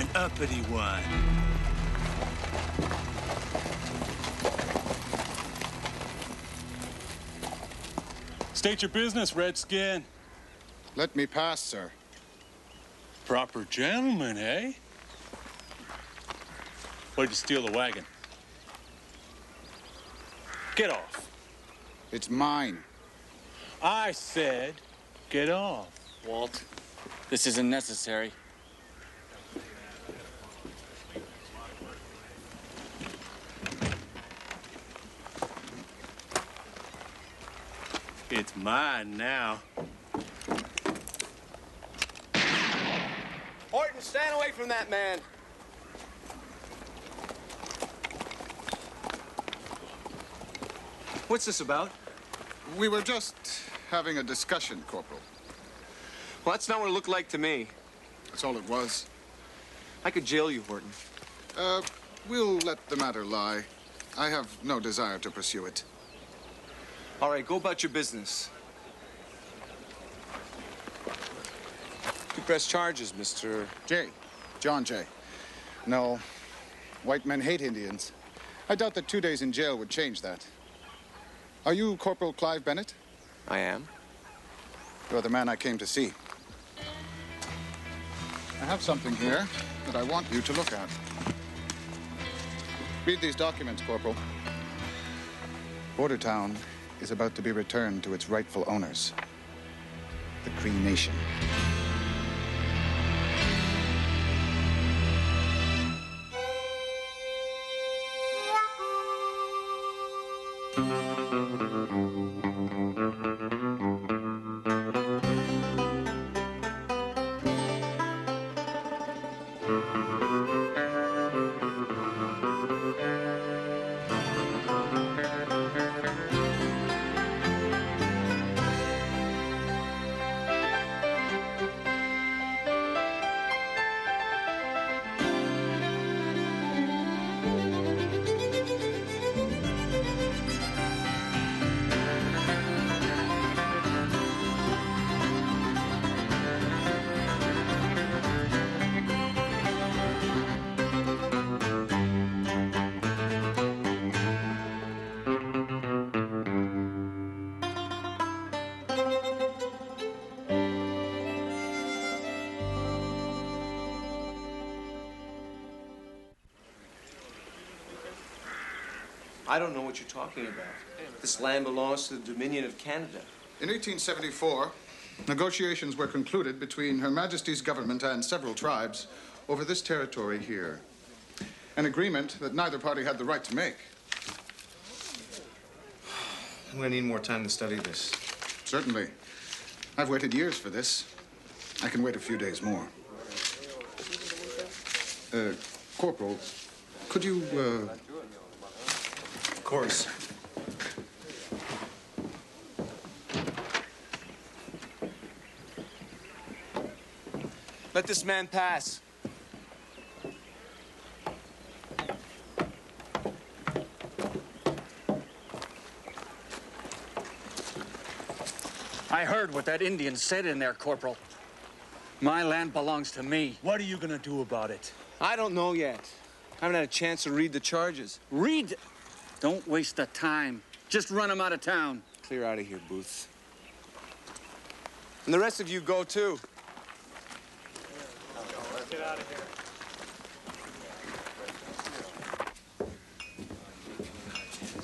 An uppity one. State your business, Redskin. Let me pass, sir. Proper gentleman, eh? Why'd you steal the wagon? Get off. It's mine. I said, get off. Walt, this isn't necessary. It's mine now. Horton, stand away from that man. What's this about? We were just having a discussion, Corporal. Well, that's not what it looked like to me. That's all it was. I could jail you, Horton. Uh, we'll let the matter lie. I have no desire to pursue it. All right, go about your business. You press charges, Mr. Jay. John Jay. No. White men hate Indians. I doubt that two days in jail would change that. Are you Corporal Clive Bennett? I am. You're the man I came to see. I have something here that I want you to look at. Read these documents, Corporal. Bordertown is about to be returned to its rightful owners, the Cree Nation. I don't know what you're talking about. This land belongs to the Dominion of Canada. In 1874, negotiations were concluded between Her Majesty's government and several tribes over this territory here. An agreement that neither party had the right to make. I'm gonna need more time to study this. Certainly. I've waited years for this. I can wait a few days more. Uh, Corporal, could you, uh, Of course. Let this man pass. I heard what that Indian said in there, Corporal. My land belongs to me. What are you gonna do about it? I don't know yet. I haven't had a chance to read the charges. Read. Don't waste the time. Just run him out of town. Clear out of here, Booth. And the rest of you go too. get out of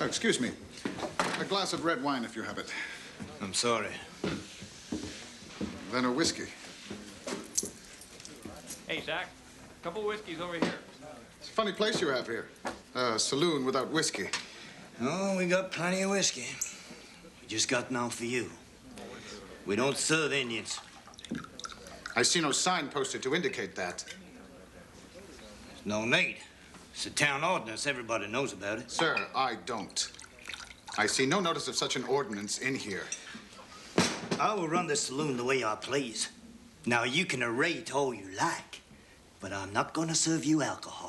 oh, excuse me. A glass of red wine if you have it. I'm sorry. Then a whiskey. Hey, Zach, A couple of whiskeys over here. It's a funny place you have here. A saloon without whiskey. Oh, we got plenty of whiskey. We just got none for you. We don't serve Indians. I see no sign posted to indicate that. There's No need. It's a town ordinance. Everybody knows about it. Sir, I don't. I see no notice of such an ordinance in here. I will run the saloon the way I please. Now, you can narrate all you like, but I'm not going to serve you alcohol.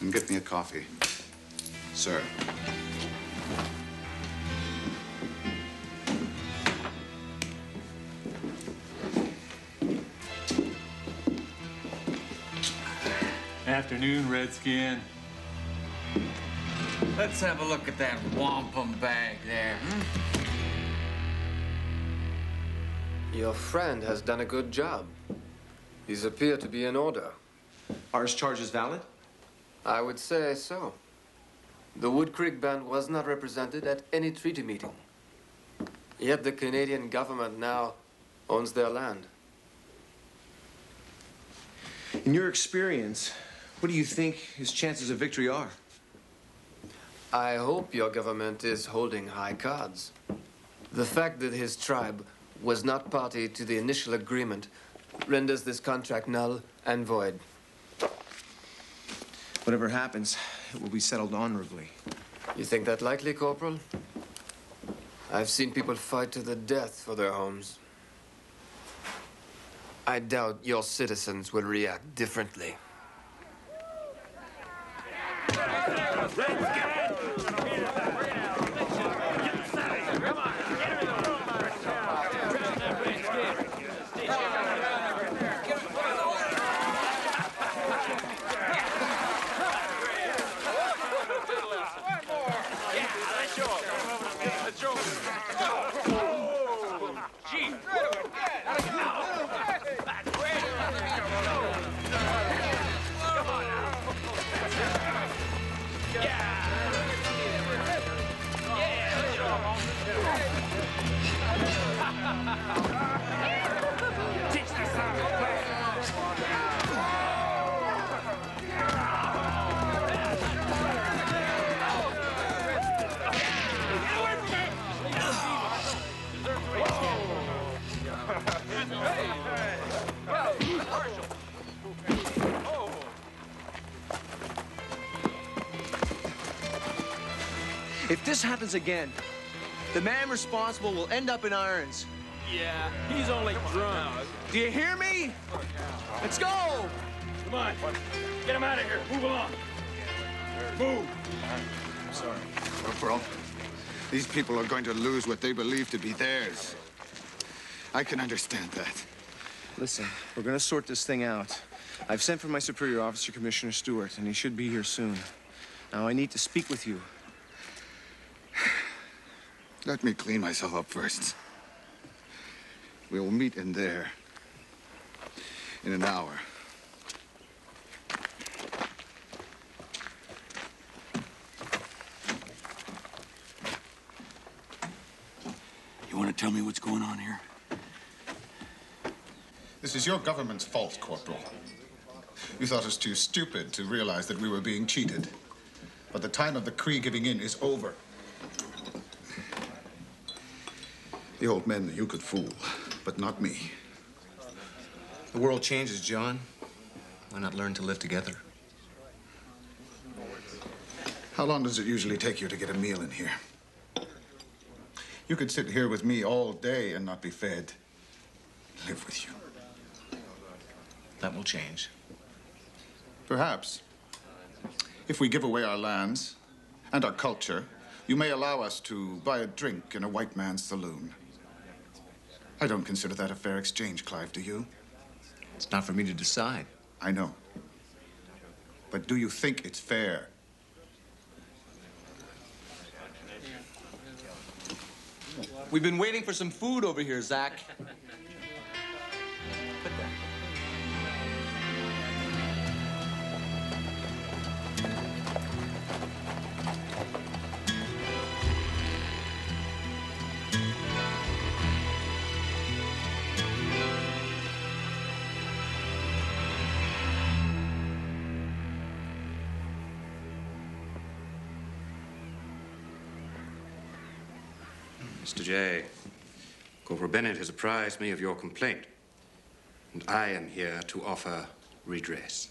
And get me a coffee. Sir. Afternoon, Redskin. Let's have a look at that wampum bag there. Hmm? Your friend has done a good job. He's appeared to be in order. Are his charges valid? I would say so. The Wood Creek Band was not represented at any treaty meeting. Yet the Canadian government now owns their land. In your experience, what do you think his chances of victory are? I hope your government is holding high cards. The fact that his tribe was not party to the initial agreement renders this contract null and void. Whatever happens, it will be settled honorably. You think that likely, Corporal? I've seen people fight to the death for their homes. I doubt your citizens will react differently. This happens again, the man responsible will end up in irons. Yeah, he's only drunk. Do you hear me? Let's go! Come on. Get him out of here. Move along. Move. I'm sorry. Corporal, these people are going to lose what they believe to be theirs. I can understand that. Listen, we're gonna sort this thing out. I've sent for my superior officer, Commissioner Stewart, and he should be here soon. Now, I need to speak with you. Let me clean myself up first. We'll meet in there in an hour. You want to tell me what's going on here? This is your government's fault, Corporal. You thought us too stupid to realize that we were being cheated. But the time of the Cree giving in is over. The old men you could fool, but not me. The world changes, John. Why not learn to live together? How long does it usually take you to get a meal in here? You could sit here with me all day and not be fed. Live with you. That will change. Perhaps. If we give away our lands and our culture, you may allow us to buy a drink in a white man's saloon. I don't consider that a fair exchange, Clive, do you? It's not for me to decide. I know. But do you think it's fair? We've been waiting for some food over here, Zach. Bennett has apprised me of your complaint, and I am here to offer redress.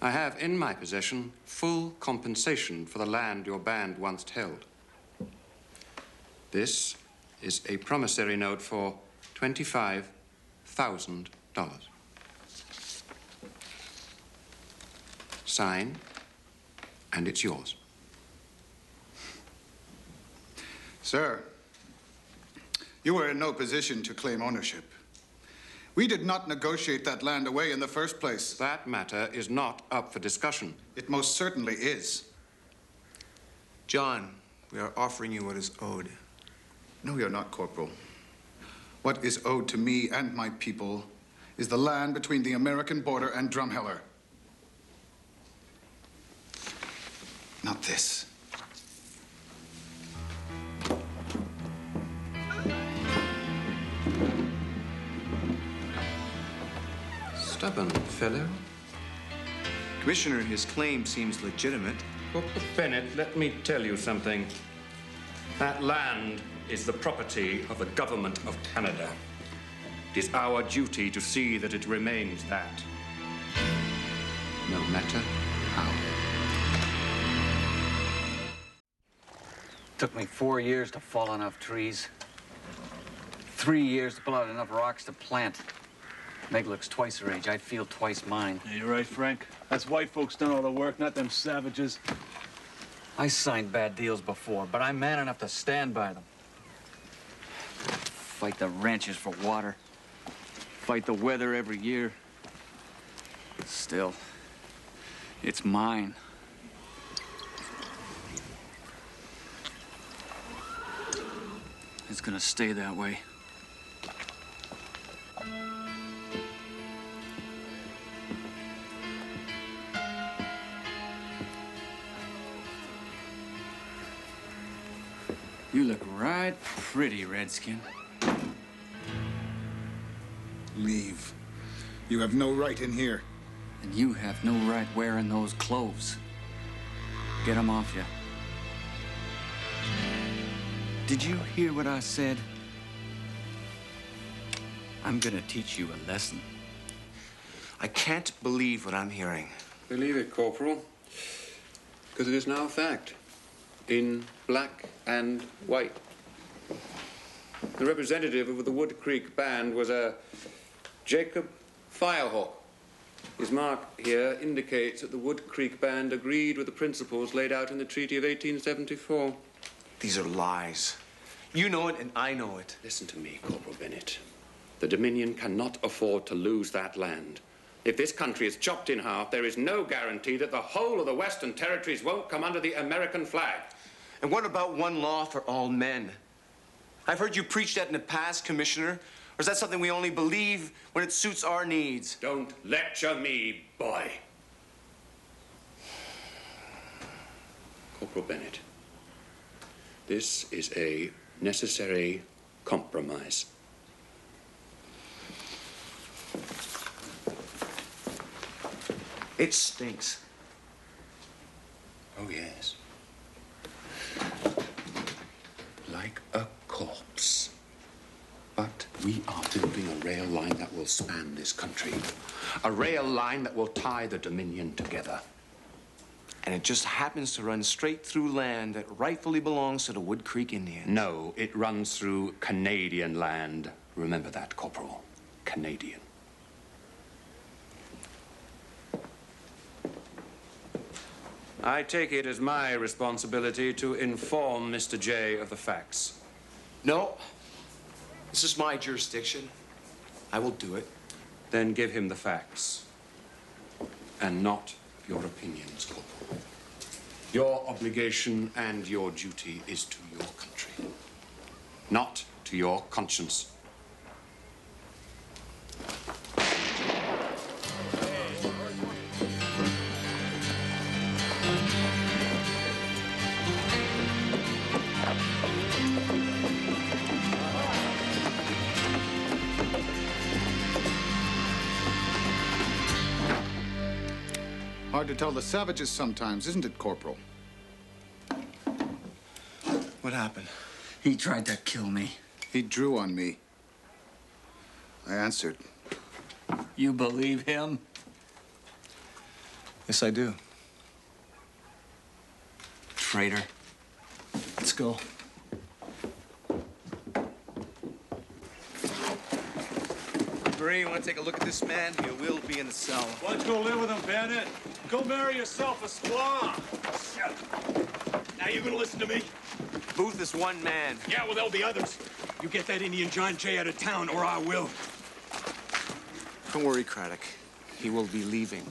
I have in my possession full compensation for the land your band once held. This is a promissory note for $25,000. Sign, and it's yours. Sir, you were in no position to claim ownership. We did not negotiate that land away in the first place. That matter is not up for discussion. It most certainly is. John, we are offering you what is owed. No, you're not, Corporal. What is owed to me and my people is the land between the American border and Drumheller. Not this. Stubborn fellow. Commissioner, his claim seems legitimate. Corporal Bennett, let me tell you something. That land is the property of the government of Canada. It is our duty to see that it remains that. No matter how. Took me four years to fall enough trees. Three years to pull out enough rocks to plant. Meg looks twice her age. I'd feel twice mine. Yeah, you're right, Frank. That's white folks done all the work, not them savages. I signed bad deals before, but I'm man enough to stand by them. Fight the ranches for water. Fight the weather every year. Still, it's mine. It's gonna stay that way. Pretty, Redskin. Leave. You have no right in here. And you have no right wearing those clothes. Get them off you. Did you hear what I said? I'm gonna teach you a lesson. I can't believe what I'm hearing. Believe it, Corporal, because it is now a fact. In black and white. The representative of the Wood Creek Band was a Jacob Firehawk. His mark here indicates that the Wood Creek Band agreed with the principles laid out in the Treaty of 1874. These are lies. You know it, and I know it. Listen to me, Corporal Bennett. The Dominion cannot afford to lose that land. If this country is chopped in half, there is no guarantee that the whole of the Western Territories won't come under the American flag. And what about one law for all men? I've heard you preach that in the past, Commissioner. Or is that something we only believe when it suits our needs? Don't lecture me, boy. Corporal Bennett, this is a necessary compromise. It stinks. Oh, yes. Like a corpse. But we are building a rail line that will span this country. A rail line that will tie the Dominion together. And it just happens to run straight through land that rightfully belongs to the Wood Creek Indians. No, it runs through Canadian land. Remember that, Corporal. Canadian. I take it as my responsibility to inform Mr. Jay of the facts. No. This is my jurisdiction. I will do it. Then give him the facts. And not your opinions, Corporal. Your obligation and your duty is to your country, not to your conscience. Hard to tell the savages sometimes, isn't it, Corporal? What happened? He tried to kill me. He drew on me. I answered. You believe him? Yes, I do. Traitor. Let's go. Bree, you want to take a look at this man? He will be in the cell. Why don't you go live with him, Bennett? Go marry yourself a squaw. Shut Now you gonna listen to me? Booth is one man. Yeah, well, there'll be others. You get that Indian John Jay out of town, or I will. Don't worry, Craddock. He will be leaving.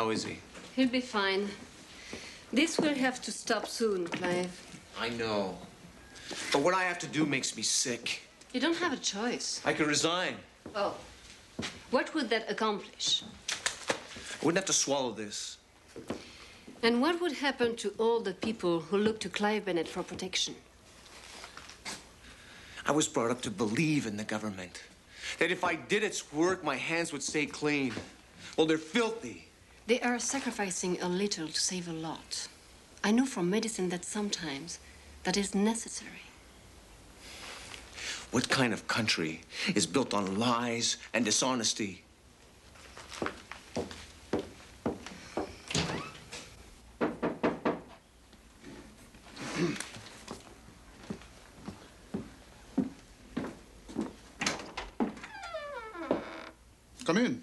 How is he? He'll be fine. This will have to stop soon, Clive. I know. But what I have to do makes me sick. You don't have a choice. I could resign. Oh. What would that accomplish? I wouldn't have to swallow this. And what would happen to all the people who look to Clive Bennett for protection? I was brought up to believe in the government. That if I did its work, my hands would stay clean. Well, they're filthy. They are sacrificing a little to save a lot. I know from medicine that sometimes that is necessary. What kind of country is built on lies and dishonesty? Come in.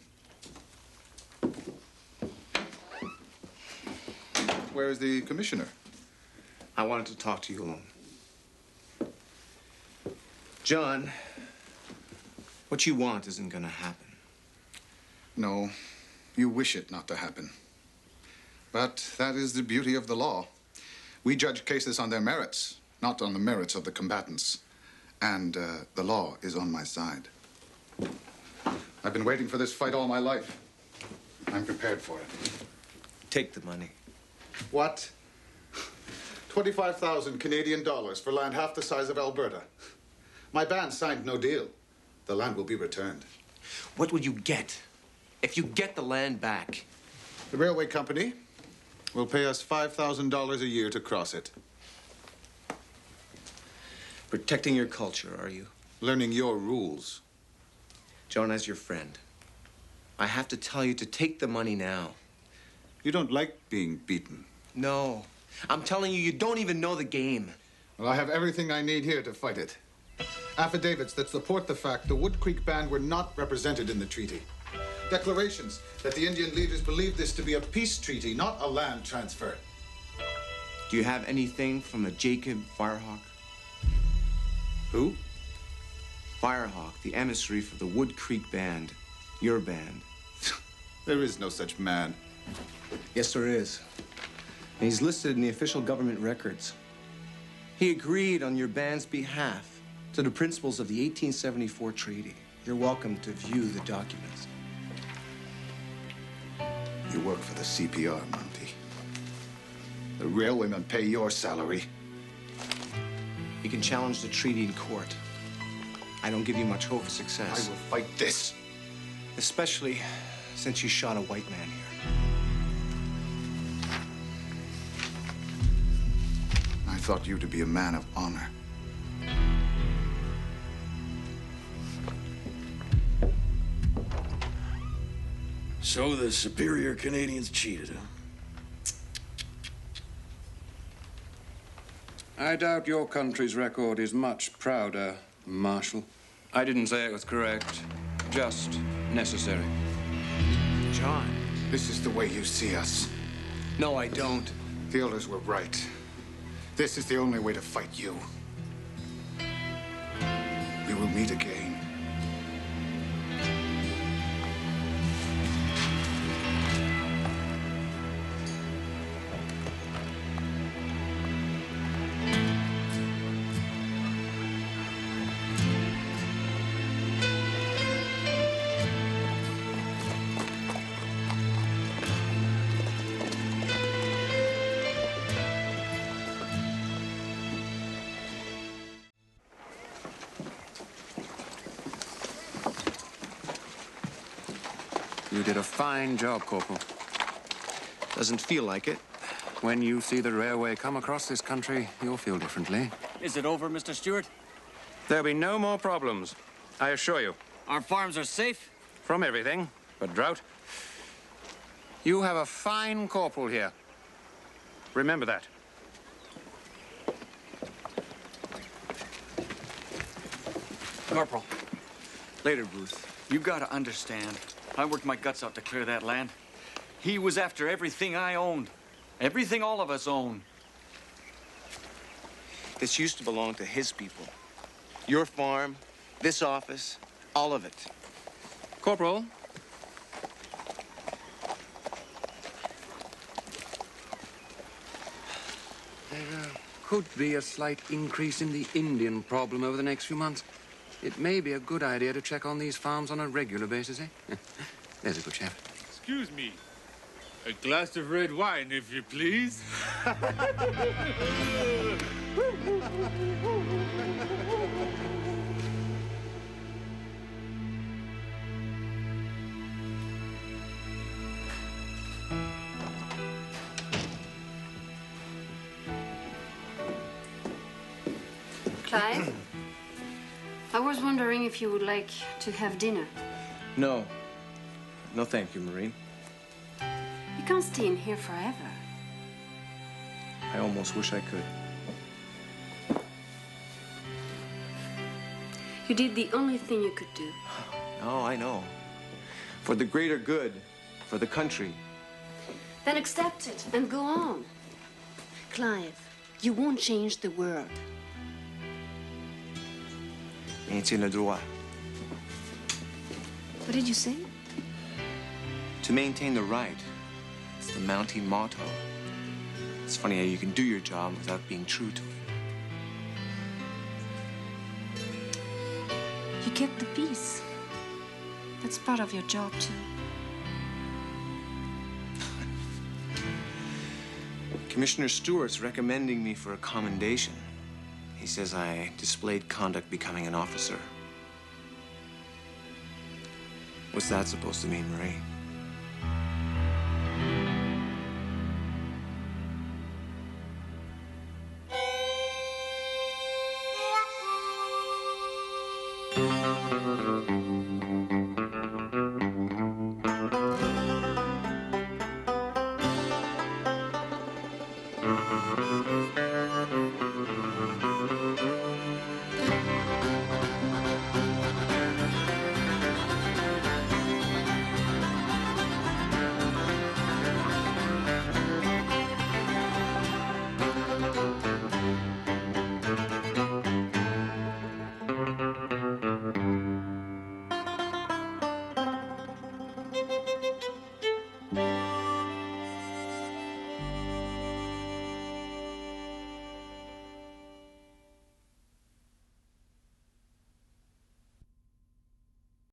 Where is the commissioner? I wanted to talk to you alone. John, what you want isn't gonna happen. No, you wish it not to happen. But that is the beauty of the law. We judge cases on their merits, not on the merits of the combatants. And uh, the law is on my side. I've been waiting for this fight all my life. I'm prepared for it. Take the money. What? 25,000 Canadian dollars for land half the size of Alberta. My band signed no deal. The land will be returned. What will you get if you get the land back? The railway company will pay us $5,000 a year to cross it. Protecting your culture, are you? Learning your rules. John, as your friend, I have to tell you to take the money now. You don't like being beaten. No. I'm telling you, you don't even know the game. Well, I have everything I need here to fight it. Affidavits that support the fact the Wood Creek Band were not represented in the treaty. Declarations that the Indian leaders believed this to be a peace treaty, not a land transfer. Do you have anything from a Jacob Firehawk? Who? Firehawk, the emissary for the Wood Creek Band. Your band. There is no such man. Yes, there is. And he's listed in the official government records. He agreed on your band's behalf to the principles of the 1874 treaty. You're welcome to view the documents. You work for the CPR, Mountie. The railwaymen pay your salary. You can challenge the treaty in court. I don't give you much hope of success. I will fight this. Especially since you shot a white man here. Thought you to be a man of honor. So the superior Canadians cheated, huh? I doubt your country's record is much prouder, Marshal. I didn't say it was correct, just necessary. John. This is the way you see us. No, I don't. The elders were right. This is the only way to fight you. We will meet again. Did a fine job, Corporal. Doesn't feel like it. When you see the railway come across this country, you'll feel differently. Is it over, Mr. Stewart? There'll be no more problems, I assure you. Our farms are safe? From everything but drought. You have a fine corporal here. Remember that. Corporal, Later, Bruce. You've gotta understand. I worked my guts out to clear that land. He was after everything I owned. Everything all of us own. This used to belong to his people. Your farm, this office, all of it. Corporal, there uh, could be a slight increase in the Indian problem over the next few months. It may be a good idea to check on these farms on a regular basis, eh? There's a good chap. Excuse me. A glass of red wine, if you please. Clive, I was wondering if you would like to have dinner. No. No, thank you, Marie. You can't stay in here forever. I almost wish I could. You did the only thing you could do. Oh, I know. For the greater good, for the country. Then accept it and go on. Clive, you won't change the world. Maintiens le droit. What did you say? To maintain the right. It's the Mountie motto. It's funny how you can do your job without being true to it. You kept the peace. That's part of your job, too. Commissioner Stewart's recommending me for a commendation. He says I displayed conduct becoming an officer. What's that supposed to mean, Marie?